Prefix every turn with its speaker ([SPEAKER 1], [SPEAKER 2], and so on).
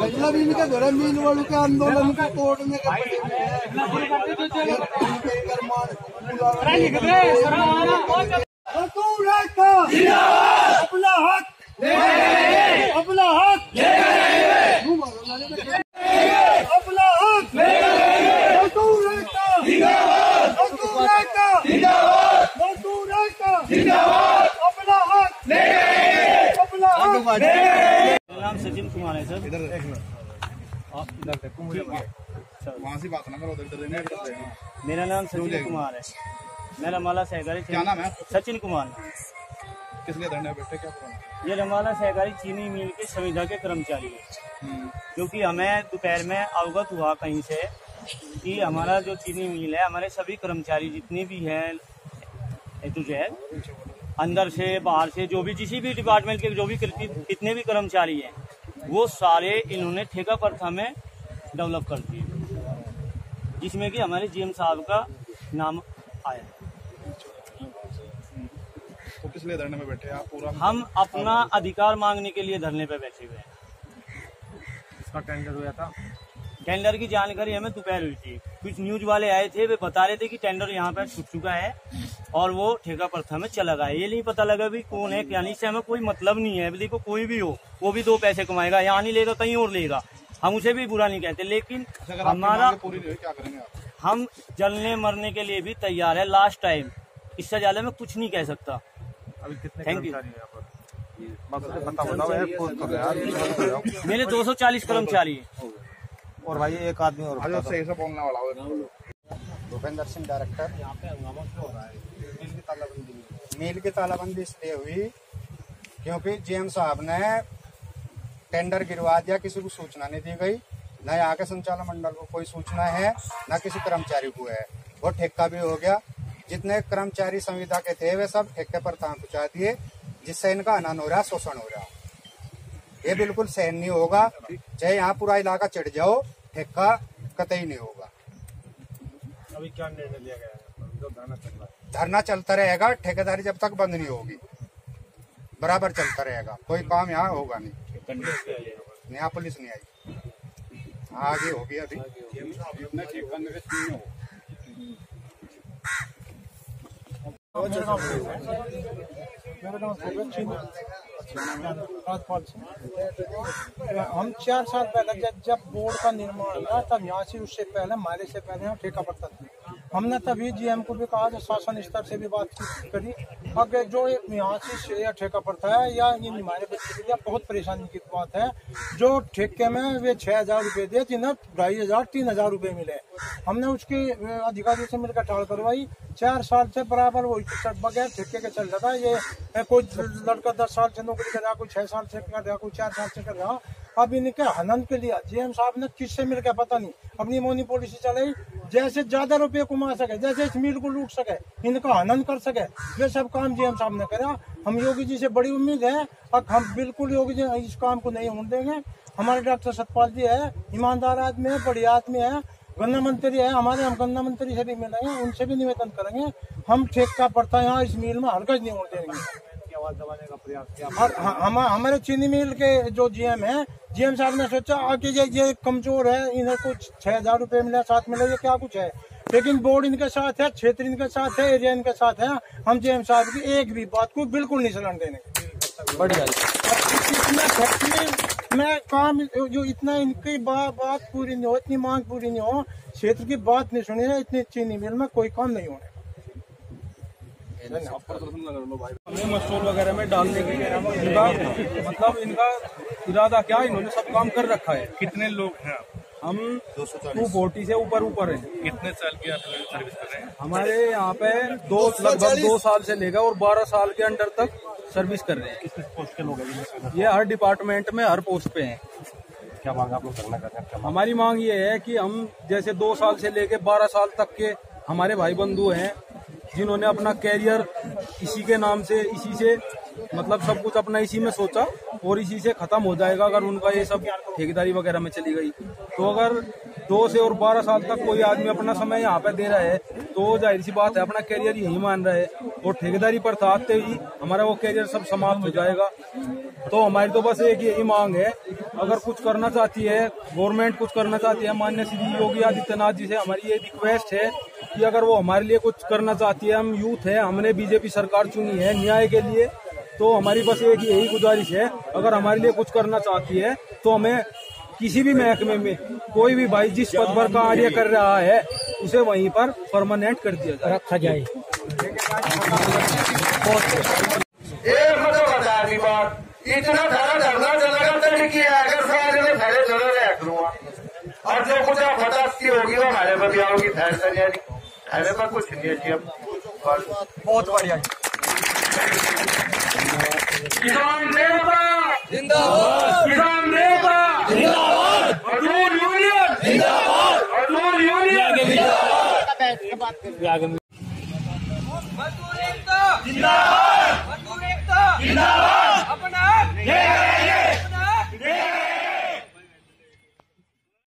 [SPEAKER 1] मतलब इनके धरे मीन वालों के आंदोलन को तोड़ने के अपना हक अपना हक अपना हक अपना हक अपना हक
[SPEAKER 2] सचिन कुमार है सर।
[SPEAKER 3] इधर आप इधर देखो मुझे। वहाँ से बात ना करो इधर देने इधर देना
[SPEAKER 2] मेरा नाम सचिन कुमार है। मैं रमाला सहकारी
[SPEAKER 3] क्या नाम है?
[SPEAKER 2] सचिन कुमार।
[SPEAKER 3] किस लिए धरने बैठे क्या
[SPEAKER 2] ये रमाला सहकारी चीनी मिल के संविधा के कर्मचारी है। क्योंकि हमें दोपहर में अवगत हुआ कहीं से कि हमारा जो चीनी मिल है हमारे सभी कर्मचारी जितने भी हैं ए टू जेड अंदर से बाहर से जो भी जिसी भी डिपार्टमेंट के जो भी कितने भी कर्मचारी हैं वो सारे इन्होंने ठेका प्रथा में डेवलप कर दिए। जिसमें कि हमारे जीएम साहब का नाम आया।
[SPEAKER 3] तो किस लिए धरने में बैठे आप पूरा
[SPEAKER 2] हम अपना अधिकार मांगने के लिए धरने पे बैठे हुए हैं।
[SPEAKER 3] इसका टेंडर हुआ था।
[SPEAKER 2] टेंडर की जानकारी हमें दोपहर हुई थी। कुछ न्यूज़ वाले आए थे वे बता रहे थे कि टेंडर यहाँ पर छूट चुका है और वो ठेका प्रथा में चला गया। ये नहीं पता लगा भी कौन है क्या नहीं इससे हमें कोई मतलब नहीं है। देखो कोई भी हो वो भी दो पैसे कमाएगा यहाँ नहीं लेगा कहीं और लेगा। हम उसे भी बुरा नहीं कहते लेकिन
[SPEAKER 3] अच्छा,
[SPEAKER 2] हमारा
[SPEAKER 3] पूरी क्या करेंगे
[SPEAKER 2] हम जलने मरने के लिए भी तैयार है लास्ट टाइम इससे ज़्यादा मैं कुछ नहीं कह सकता।
[SPEAKER 3] थैंक यू
[SPEAKER 2] मेरे 240 कर्मचारी हैं।
[SPEAKER 4] और भाई एक आदमी और
[SPEAKER 3] सही से बोलने वाला हो
[SPEAKER 4] भूपेंद्र सिंह डायरेक्टर मील की तालाबंदी इसलिए हुई क्योंकि जीएम साहब ने टेंडर गिरवा दिया किसी को सूचना नहीं दी गई। न यहाँ के संचालन मंडल को कोई सूचना है न किसी कर्मचारी को है। वो ठेका भी हो गया। जितने कर्मचारी संविदा के थे वे सब ठेके पर तां पहुँचा दिए जिससे इनका अनन हो रहा शोषण हो रहा। ये बिल्कुल सहन नहीं होगा। चाहे यहाँ पूरा इलाका चढ़ जाओ ठेका कतई नहीं होगा।
[SPEAKER 3] अभी क्या निर्णय लिया गया है? धरना चल रहा
[SPEAKER 4] धरना चलता रहेगा ठेकेदारी जब तक बंद नहीं होगी। बराबर चलता रहेगा कोई काम यहाँ होगा नहीं। यहाँ पुलिस नहीं आई। आगे होगी अभी।
[SPEAKER 1] मेरा नाम राजपाल सिंह हम चार साल पहले जब बोर्ड का निर्माण हुआ तब यहाँ से उससे पहले, माले से पहले हम ठेका पड़ता था। हमने तभी जीएम को भी कहा शासन स्तर से भी बात करी। अब जो यहाँ से शेयर ठेका पड़ता है या ये हमारे बच्चे बहुत परेशानी की बात है जो ठेके में वे छह हज़ार रूपए दिए जिन्हें ढाई हज़ार तीन हज़ार रूपए मिले। हमने उसकी अ, अधिकारी से मिलकर टाल करवाई। चार साल से बराबर वो बगैर ठेके के चल रहा था। ये कोई लड़का दस साल से नौकरी कर रहा कोई छह साल से कर रहा कोई चार साल से कर रहा। अब इनके हनन के लिए? जीएम साहब ने किससे मिलकर पता नहीं। अपनी मोनी पॉलिसी चलाई, जैसे ज़्यादा रुपये कमा सके, जैसे इस मिल को लूट सके, इनका हनन कर सके। वे सब काम जीएम साहब ने करा। हम योगी जी से बड़ी उम्मीद है। और हम बिल्कुल योगी जी, इस काम को नहीं होने देंगे। हमारे डॉक्टर सतपाल जी है, ईमानदार आदमी है, बढ़िया आदमी है। गन्ना मंत्री है, हमारे हम गन्ना मंत्री से भी मिलेंगे, उनसे भी निवेदन करेंगे। हम ठेका पड़ता है यहाँ इस मिल में हरकत नहीं होने देंगे।
[SPEAKER 3] आवाज़ दबाने का प्रयास किया।
[SPEAKER 1] हम हमारे चीनी मिल के जो जीएम है जीएम साहब ने सोचा कि ये ये कमज़ोर है इन्हें कुछ छह हज़ार रूपए मिले साथ मिले ये क्या कुछ है? लेकिन बोर्ड इनके साथ है क्षेत्र इनके साथ है एरिया इनके साथ है हम जीएम साहब की एक भी बात को बिल्कुल नहीं चलन देने बढ़िया फैक्ट्री में काम जो इतना इनकी बा, बात पूरी नहीं हो इतनी मांग पूरी नहीं हो क्षेत्र की बात नहीं सुनी है इतनी चीनी मिल में कोई काम नहीं होने।
[SPEAKER 5] हमें मस्टोर वगैरह में डालने की इनका मतलब इनका इरादा क्या है इन्होंने सब काम कर रखा है।
[SPEAKER 3] कितने लोग हैं आप?
[SPEAKER 5] हम टू फोर्टी से ऊपर ऊपर है।
[SPEAKER 3] कितने साल की आप सर्विस कर रहे हैं?
[SPEAKER 5] हमारे यहाँ पे दो लगभग दो साल से लेकर और बारह साल के अंडर तक सर्विस कर रहे हैं।
[SPEAKER 3] किस किस पोस्ट के लोग हैं?
[SPEAKER 5] ये हर डिपार्टमेंट में हर पोस्ट पे हैं।
[SPEAKER 3] क्या मांग आप लोग करना करते हैं?
[SPEAKER 5] हमारी मांग ये है कि हम जैसे दो साल से लेके बारह साल तक के हमारे भाई बंधु हैं जिन्होंने अपना कैरियर इसी के नाम से, इसी से मतलब सब कुछ अपना इसी में सोचा और इसी से खत्म हो जाएगा अगर उनका ये सब ठेकेदारी वगैरह में चली गई। तो अगर दो से और बारह साल तक कोई आदमी अपना समय यहाँ पे दे रहा है तो ज़ाहिर सी बात है, अपना कैरियर यही मान रहा है। और ठेकेदारी पर था, आते ही हमारा वो कैरियर सब समाप्त हो जाएगा। तो हमारी तो बस एक यही मांग है, अगर कुछ करना चाहती है गवर्नमेंट कुछ करना चाहती है मान्य श्री योगी आदित्यनाथ जी से हमारी ये रिक्वेस्ट है कि अगर वो हमारे लिए कुछ करना चाहती है हम यूथ है हमने बीजेपी सरकार चुनी है न्याय के लिए तो हमारी बस एक यही गुजारिश है अगर हमारे लिए कुछ करना चाहती है तो हमें किसी भी महकमे में कोई भी भाई जिस पद पर कार्य कर रहा है उसे वहीं पर परमानेंट कर दिया जाए।
[SPEAKER 1] रखा जाए।
[SPEAKER 6] एक बात इतना सारा धरना चलेगा लिखी आकर सारे में फैले चलो रख और जो कुछ आप फटास्ती होगी वो हमारे पर भी हमारे पर कुछ नहीं है जी अब बहुत बढ़िया किसान देवता जिंदाबाद! किसान देवता जिंदाबाद! मजदूर यूनियन! जिंदाबाद! मजदूर यूनियन!
[SPEAKER 7] मजदूर एकता जिंदाबाद! मजदूर एकता! जिंदाबाद! अपना हक